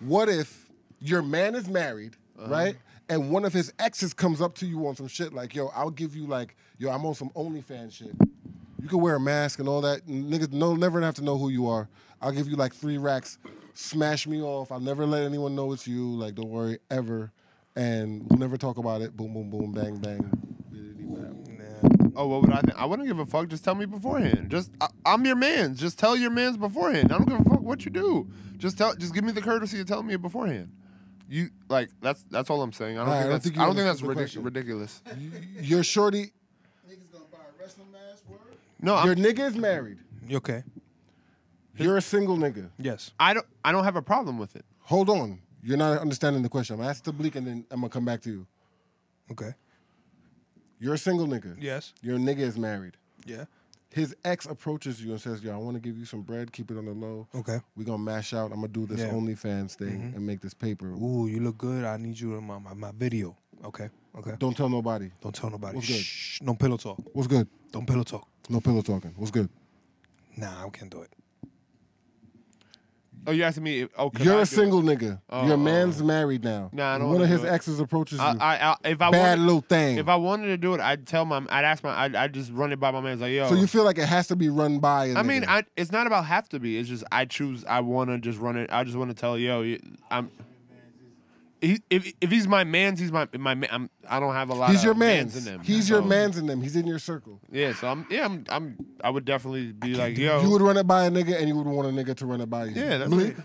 what if your man is married, Uh-huh. right? And one of his exes comes up to you on some shit like, yo, I'll give you like, yo, I'm on some OnlyFans shit. You can wear a mask and all that. Niggas no never have to know who you are. I'll give you like three racks. Smash me off. I'll never let anyone know it's you. Like, don't worry, ever. And we'll never talk about it. Boom, boom, boom, bang, bang. Biddity-bap. Oh, what would I think? I wouldn't give a fuck. Just tell me beforehand. Just I, I'm your man. Just tell your man's beforehand. I don't give a fuck what you do. Just tell. Just give me the courtesy of telling me beforehand. You like that's that's all I'm saying. I don't Alright, I think don't that's think you I don't think that's ridic- ridiculous. Your shorty, Niggas gonna buy a wrestling mask, word? No, I'm, your nigga is married. You okay? You're a single nigga. Yes. I don't I don't have a problem with it. Hold on. You're not understanding the question. I'm gonna ask the bleak and then I'm gonna come back to you. Okay. You're a single nigga. Yes. Your nigga is married. Yeah. His ex approaches you and says, Yo, I want to give you some bread, keep it on the low. Okay. We're gonna mash out. I'm gonna do this Yeah. OnlyFans thing mm-hmm. and make this paper. Ooh, you look good. I need you in my, my, my video. Okay. Okay. Don't tell nobody. Don't tell nobody. What's good? Shh. No pillow talk. What's good? Don't pillow talk. No pillow talking. What's good? Nah, I can't do it. Oh, you asking me? If, oh, could You're I a do it? single nigga. Oh, Your oh, man's oh. married now. Nah, I don't One wanna of his do it. exes approaches you. I, I, I if I Bad wanted, little thing. if I wanted to do it, I'd tell my I'd ask my I'd, I'd just run it by my man. Like yo. so you feel like it has to be run by. a I mean, nigga. I, it's not about have to be. It's just I choose. I want to just run it. I just want to tell yo, you- I'm. He, if if he's my man's, he's my my man. I'm, I don't have a lot. he's of your mans man's. in them. He's your man's in them. He's in your circle. Yeah, so I'm yeah I'm I'm I would definitely be like yo. You would run it by a nigga, and you would want a nigga to run it by you. yeah, that's it.